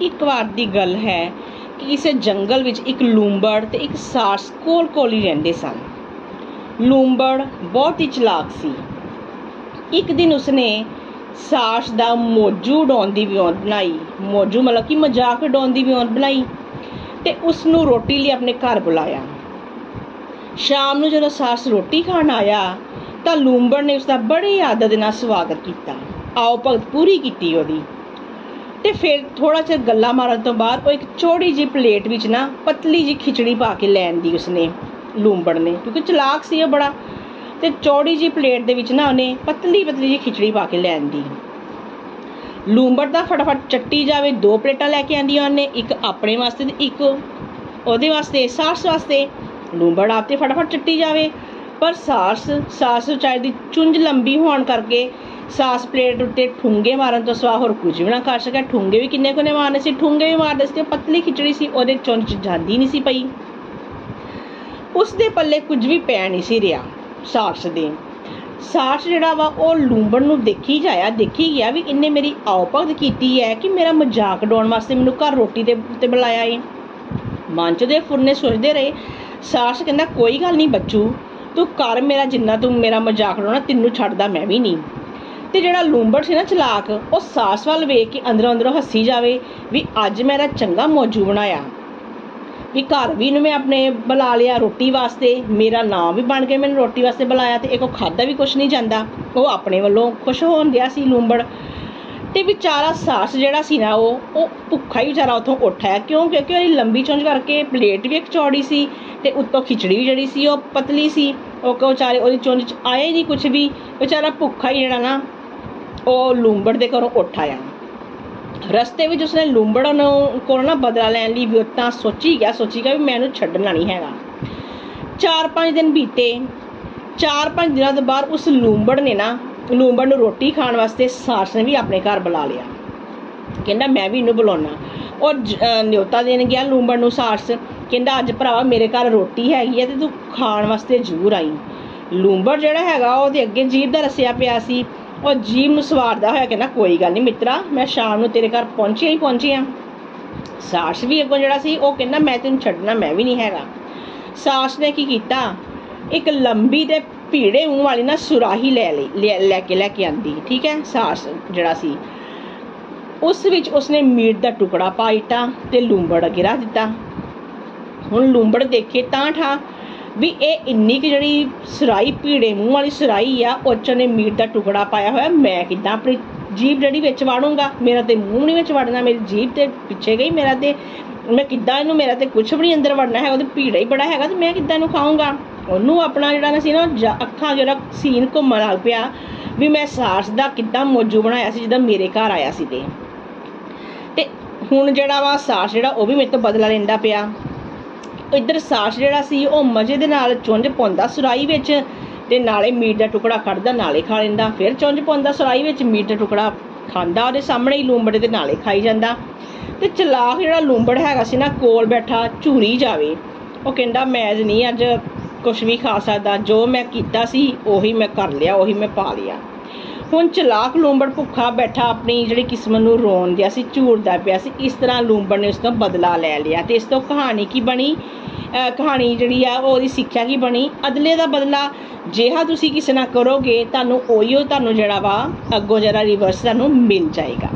ਇੱਕ ਵਾਰ ਦੀ ਗੱਲ ਹੈ ਕਿ ਕਿਸੇ ਜੰਗਲ ਵਿੱਚ ਇੱਕ ਲੂੰਬੜ ਤੇ ਇੱਕ ਸਾਰਸ ਕੋਲ ਕੋਲ ਹੀ ਰਹਿੰਦੇ ਸਨ। ਲੂੰਬੜ ਬਹੁਤ ਹੀ ਚਲਾਕ ਸੀ। ਇੱਕ ਦਿਨ ਉਸਨੇ ਸਾਰਸ ਦਾ ਮੋਜੂ ਉਡਾਉਣ ਦੀ ਵਿਉਂਤ ਬਣਾਈ। ਮੋਜੂ ਮਤਲਬ ਕਿ ਮਜ਼ਾਕ ਉਡਾਉਣ ਦੀ ਵਿਉਂਤ ਬਣਾਈ ਤੇ ਉਸ ਨੂੰ ਰੋਟੀ ਲਈ ਆਪਣੇ ਘਰ ਬੁਲਾਇਆ। ਸ਼ਾਮ ਨੂੰ ਜਦੋਂ ਸਾਰਸ ਰੋਟੀ ਖਾਣ ਆਇਆ ਤਾਂ ਲੂੰਬੜ ਨੇ ਉਸ ਦਾ ਬੜੀ ਆਦਤ ਨਾਲ ਸਵਾਗਤ ਕੀਤਾ। ਆਓ ਭਗਤ ਪੂਰੀ ਕੀਤੀ ਉਹਦੀ। ਤੇ ਫਿਰ ਥੋੜਾ ਚਿਰ ਗੱਲਾਂ ਮਾਰਨ ਤੋਂ ਬਾਅਦ ਉਹ ਇੱਕ ਚੌੜੀ ਜਿਹੀ ਪਲੇਟ ਵਿੱਚ ਨਾ ਪਤਲੀ ਜਿਹੀ ਖਿਚੜੀ ਪਾ ਕੇ ਲੈਣ ਦੀ ਉਸਨੇ ਲੂੰਬੜ ਨੇ, ਕਿਉਂਕਿ ਚਲਾਕ ਸੀ ਉਹ ਬੜਾ। ਤੇ ਚੌੜੀ ਜਿਹੀ ਪਲੇਟ ਦੇ ਵਿੱਚ ਨਾ ਉਹਨੇ ਪਤਲੀ ਪਤਲੀ ਜਿਹੀ ਖਿਚੜੀ ਪਾ ਕੇ ਲੈਣ ਦੀ। ਲੂੰਬੜ ਦਾ ਫਟਾਫਟ ਚੱਟੀ ਜਾਵੇ, ਦੋ ਪਲੇਟਾਂ ਲੈ ਕੇ ਆਂਦੀਆਂ ਉਹਨੇ, ਇੱਕ ਆਪਣੇ ਵਾਸਤੇ ਤੇ ਇੱਕ ਉਹਦੇ ਵਾਸਤੇ, ਸਾਰਸ ਵਾਸਤੇ। ਲੂੰਬੜ ਆਪ ਤੇ ਫਟਾਫਟ ਚੱਟੀ ਜਾਵੇ। ਪਰ ਸਾਰਸ ਸਾਰਸ ਵਿਚਾਰੇ ਦੀ ਚੁੰਝ ਲੰਬੀ ਹੋਣ ਕਰਕੇ ਸਾਸ ਪਲੇਟ ਉੱਤੇ ਠੁੰਗੇ ਮਾਰਨ ਤੋਂ ਸਵਾ ਹੋਰ ਕੁਝ ਵੀ ਨਾ ਕਰ ਸਕਿਆ। ਠੁੰਗੇ ਵੀ ਕਿੰਨੇ ਕੋਨੇ ਮਾਰਨੇ ਸੀ? ਠੁੰਗੇ ਵੀ ਮਾਰਦੇ ਸੀ ਤੇ ਪਤਲੀ ਖਿਚੜੀ ਸੀ, ਉਹਦੇ ਚੁੰਝ ਚ ਜਾਂਦੀ ਨਹੀਂ ਸੀ ਪਈ। ਉਸ ਦੇ ਪੱਲੇ ਕੁਝ ਵੀ ਪੈ ਨਹੀਂ ਸੀ ਰਿਹਾ ਸਾਰਸ ਦੇ। ਸਾਰਸ ਜਿਹੜਾ ਵਾ, ਉਹ ਲੂੰਬਣ ਨੂੰ ਦੇਖੀ ਜਾਇਆ, ਦੇਖੀ ਗਿਆ ਵੀ ਇਹਨੇ ਮੇਰੀ ਆਉਪਗਤ ਕੀਤੀ ਹੈ ਕਿ ਮੇਰਾ ਮਜ਼ਾਕ ਡਾਉਣ ਵਾਸਤੇ ਮੈਨੂੰ ਘਰ ਰੋਟੀ ਦੇ ਉੱਤੇ ਬੁਲਾਇਆ ਏ। ਮਨ ਚ ਦੇ ਫੁਰਨੇ ਸੋਚਦੇ ਰਹੇ। ਸਾਰਸ ਕਹਿੰਦਾ, ਕੋਈ ਗੱਲ ਨਹੀਂ ਬੱਚੂ, ਤੂੰ ਕਰ ਮੇਰਾ ਜਿੰਨਾ, ਤੂੰ ਮੇਰਾ ਮਜ਼ਾਕ ਡਾਉਣਾ ਤੈਨੂੰ ਛੱਡਦਾ ਮੈਂ ਵੀ ਨਹੀਂ। ਤੇ ਜਿਹੜਾ ਲੂੰਬੜ ਸੀ ਨਾ ਚਲਾਕ, ਉਹ ਸਾਸ ਵੱਲ ਵੇਖ ਕੇ ਅੰਦਰੋਂ ਅੰਦਰੋਂ ਹੱਸੀ ਜਾਵੇ ਵੀ ਅੱਜ ਮੇਰਾ ਚੰਗਾ ਮੌਜੂ ਬਣਾਇਆ। ਵੀ ਘਰ ਵੀ ਇਹਨੂੰ ਮੈਂ ਆਪਣੇ ਬੁਲਾ ਲਿਆ ਰੋਟੀ ਵਾਸਤੇ, ਮੇਰਾ ਨਾਮ ਵੀ ਬਣ ਕੇ ਮੈਨੂੰ ਰੋਟੀ ਵਾਸਤੇ ਬੁਲਾਇਆ ਤੇ ਇਹ ਕੋ ਖਾਦਾ ਵੀ ਕੁਛ ਨਹੀਂ ਜਾਂਦਾ। ਉਹ ਆਪਣੇ ਵੱਲੋਂ ਖੁਸ਼ ਹੋਣ ਗਿਆ ਸੀ ਲੂੰਬੜ। ਤੇ ਵਿਚਾਰਾ ਸਾਸ ਜਿਹੜਾ ਸੀ ਨਾ ਉਹ ਉਹ ਭੁੱਖਾ ਹੀ ਵਿਚਾਰਾ ਉਥੋਂ ਉੱਠਿਆ। ਕਿਉਂ? ਕਿਉਂਕਿ ਉਹਦੀ ਲੰਬੀ ਚੁੰਝ ਕਰਕੇ ਪਲੇਟ ਵੀ ਇੱਕ ਚੌੜੀ ਸੀ ਤੇ ਉੱਤੋਂ ਖਿਚੜੀ ਵੀ ਜਿਹੜੀ ਸੀ ਉਹ ਪਤਲੀ ਸੀ। ਉਹ ਵਿਚਾਰੇ ਉਹਦੀ ਚੁੰਝ ਚ ਆਇਆ ਹੀ ਨਹੀਂ ਕੁਝ ਵੀ। ਵਿਚਾਰਾ ਭੁੱਖਾ ਹੀ ਜਿਹੜਾ ਨਾ ਉਹ ਲੂੰਬੜ ਦੇ ਘਰੋਂ ਉੱਠ ਆਇਆ। ਰਸਤੇ ਵਿੱਚ ਉਸਨੇ ਲੂੰਬੜ ਨੂੰ ਕੋਲ ਨਾ ਬਦਲਾ ਲੈਣ ਲਈ ਵਿਅਕਤਾਂ ਸੋਚੀ ਗਿਆ ਸੋਚੀ ਗਿਆ ਵੀ ਮੈਂ ਇਹਨੂੰ ਛੱਡਣਾ ਨਹੀਂ ਹੈਗਾ। ਚਾਰ ਪੰਜ ਦਿਨ ਬੀਤੇ, ਚਾਰ ਪੰਜ ਦਿਨਾਂ ਤੋਂ ਬਾਅਦ ਉਸ ਲੂੰਬੜ ਨੇ ਨਾ ਲੂੰਬੜ ਨੂੰ ਰੋਟੀ ਖਾਣ ਵਾਸਤੇ ਸਾਰਸ ਨੇ ਵੀ ਆਪਣੇ ਘਰ ਬੁਲਾ ਲਿਆ। ਕਹਿੰਦਾ, ਮੈਂ ਵੀ ਇਹਨੂੰ ਬੁਲਾਉਣਾ ਉਹ ਨਿਉਤਾ ਦੇਣ ਗਿਆ ਲੂੰਬੜ ਨੂੰ ਸਾਰਸ। ਕਹਿੰਦਾ, ਅੱਜ ਭਰਾਵਾ ਮੇਰੇ ਘਰ ਰੋਟੀ ਹੈਗੀ ਹੈ ਤੇ ਤੂੰ ਖਾਣ ਵਾਸਤੇ ਜ਼ਰੂਰ ਆਈ। ਲੂੰਬੜ ਜਿਹੜਾ ਹੈਗਾ, ਉਹਦੇ ਅੱਗੇ ਜੀਭ ਦਾ ਰਸਿਆ ਪਿਆ ਸੀ। ਉਹ ਜੀਭ ਨੂੰ ਸਵਾਰਦਾ ਹੋਇਆ ਕਹਿੰਦਾ ਕੋਈ ਗੱਲ ਨਹੀਂ ਮਿੱਤਰਾ, ਮੈਂ ਸ਼ਾਮ ਨੂੰ ਤੇਰੇ ਘਰ ਪਹੁੰਚਿਆ ਹੀ ਪਹੁੰਚਿਆ ਸਾਰਸ ਵੀ ਅੱਗੋਂ ਜਿਹੜਾ ਸੀ, ਉਹ ਕਹਿੰਦਾ, ਮੈਂ ਤੈਨੂੰ ਛੱਡਣਾ, ਮੈਂ ਵੀ ਨਹੀਂ ਹੈਗਾ। ਸਾਰਸ ਨੇ ਕੀ ਕੀਤਾ? ਇੱਕ ਲੰਬੀ ਤੇ ਭੀੜੇ ਮੂੰਹ ਵਾਲੀ ਨਾ ਸੁਰਾਹੀ ਲੈ ਲਈ, ਲੈ- ਲੈ ਕੇ ਲੈ ਕੇ ਆਂਦੀ, ਠੀਕ ਹੈ, ਸਾਰਸ ਜਿਹੜਾ ਸੀ। ਉਸ ਵਿੱਚ ਉਸਨੇ ਮੀਟ ਦਾ ਟੁਕੜਾ ਪਾ ਦਿੱਤਾ ਤੇ ਲੂੰਬੜ ਗਿਰਾ ਦਿੱਤਾ। ਹੁਣ ਲੂੰਬੜ ਦੇਖੇ ਤਾਂ ਠਾ ਵੀ ਇਹ ਇੰਨੀ ਕਿ ਜਿਹੜੀ ਸਰਾਈ, ਭੀੜੇ ਮੂੰਹ ਵਾਲੀ ਸਰਾਈ ਆ, ਉਹ 'ਚ ਨੇ ਮੀਟ ਦਾ ਟੁਕੜਾ ਪਾਇਆ ਹੋਇਆ। ਮੈਂ ਕਿੱਦਾਂ ਆਪਣੀ ਜੀਭ ਜਿਹੜੀ ਵਿੱਚ ਵਾੜੂੰਗਾ? ਮੇਰਾ ਤੇ ਮੂੰਹ ਨਹੀਂ ਵਿੱਚ ਵੜਨਾ, ਮੇਰੀ ਜੀਭ ਤੇ ਪਿੱਛੇ ਗਈ, ਮੇਰਾ ਤੇ ਮੈਂ ਕਿੱਦਾਂ ਇਹਨੂੰ ਮੇਰਾ ਤੇ ਕੁਝ ਵੀ ਨਹੀਂ ਅੰਦਰ ਵੜਨਾ ਹੈ, ਉਹਦੇ ਭੀੜਾ ਹੀ ਬੜਾ ਹੈਗਾ ਤੇ ਮੈਂ ਕਿੱਦਾਂ ਇਹਨੂੰ ਖਾਊਂਗਾ? ਉਹਨੂੰ ਆਪਣਾ ਜਿਹੜਾ ਨਾ ਸੀ ਨਾ ਅੱਖਾਂ ਜਿਹੜਾ ਸੀਨ ਘੁੰਮਣ ਲੱਗ ਪਿਆ ਵੀ ਮੈਂ ਸਾਰਸ ਦਾ ਕਿੱਦਾਂ ਮੌਜੂ ਬਣਾਇਆ ਸੀ, ਜਦੋਂ ਮੇਰੇ ਘਰ ਆਇਆ ਸੀ ਤੇ। ਹੁਣ ਜਿਹੜਾ ਵਾ ਸਾਸ ਜਿਹੜਾ, ਉਹ ਵੀ ਮੇਰੇ ਤੋਂ ਬਦਲਾ ਲੈਂਦਾ ਪਿਆ। ਇੱਧਰ ਸਾਸ ਜਿਹੜਾ ਸੀ, ਉਹ ਮਜ਼ੇ ਦੇ ਨਾਲ ਚੁੰਝ ਪਾਉਂਦਾ ਸੁਰਾਈ ਵਿੱਚ ਤੇ ਨਾਲੇ ਮੀਟ ਦਾ ਟੁਕੜਾ ਕੱਢਦਾ ਨਾਲੇ ਖਾ ਲੈਂਦਾ। ਫਿਰ ਚੁੰਝ ਪਾਉਂਦਾ ਸੁਰਾਈ ਵਿੱਚ, ਮੀਟ ਦਾ ਟੁਕੜਾ ਖਾਂਦਾ, ਉਹਦੇ ਸਾਹਮਣੇ ਹੀ ਲੂੰਬੜੇ ਦੇ ਨਾਲੇ ਖਾਈ ਜਾਂਦਾ। ਤੇ ਚਲਾਕ ਜਿਹੜਾ ਲੂੰਬੜ ਹੈਗਾ ਸੀ ਨਾ, ਕੋਲ ਬੈਠਾ, ਝੂਰੀ ਜਾਵੇ। ਉਹ ਕਹਿੰਦਾ, ਮੈਂ ਅੱਜ ਨਹੀਂ, ਅੱਜ ਕੁਝ ਵੀ ਖਾ ਸਕਦਾ। ਜੋ ਮੈਂ ਕੀਤਾ ਸੀ, ਉਹੀ ਮੈਂ ਕਰ ਲਿਆ, ਉਹੀ ਮੈਂ ਪਾ ਲਿਆ। ਹੁਣ ਚਲਾਕ ਲੂੰਬੜ ਭੁੱਖਾ ਬੈਠਾ ਆਪਣੀ ਜਿਹੜੀ ਕਿਸਮਤ ਨੂੰ ਰੋਣ ਦਿਆ ਸੀ, ਝੂਰਦਾ ਪਿਆ ਸੀ, ਇਸ ਤਰ੍ਹਾਂ ਲੂੰਬੜ ਨੇ ਉਸ ਤੋਂ ਬਦਲਾ ਲੈ ਲਿਆ ਤੇ ਇਸ ਤੋਂ ਕਹਾਣੀ ਕੀ ਬਣੀ? ਕਹਾਣੀ ਜਿਹੜੀ ਆ ਉਹਦੀ ਸਿੱਖਿਆ ਕੀ ਬਣੀ? ਅਦਲੇ ਦਾ ਬਦਲਾ ਜਿਹਾ ਤੁਸੀਂ ਕਿਸੇ ਨਾਲ ਕਰੋਗੇ, ਤੁਹਾਨੂੰ ਉਹੀਓ ਤੁਹਾਨੂੰ ਜਿਹੜਾ ਵਾ ਅੱਗੋਂ ਜਿਹੜਾ ਰਿਵਰਸ ਤੁਹਾਨੂੰ ਮਿਲ ਜਾਏਗਾ।